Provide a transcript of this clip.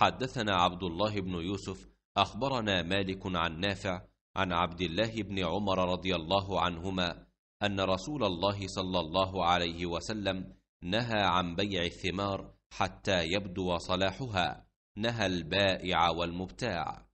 حدثنا عبد الله بن يوسف أخبرنا مالك عن نافع عن عبد الله بن عمر رضي الله عنهما أن رسول الله صلى الله عليه وسلم نهى عن بيع الثمار حتى يبدو صلاحها نهى البائع والمبتاع.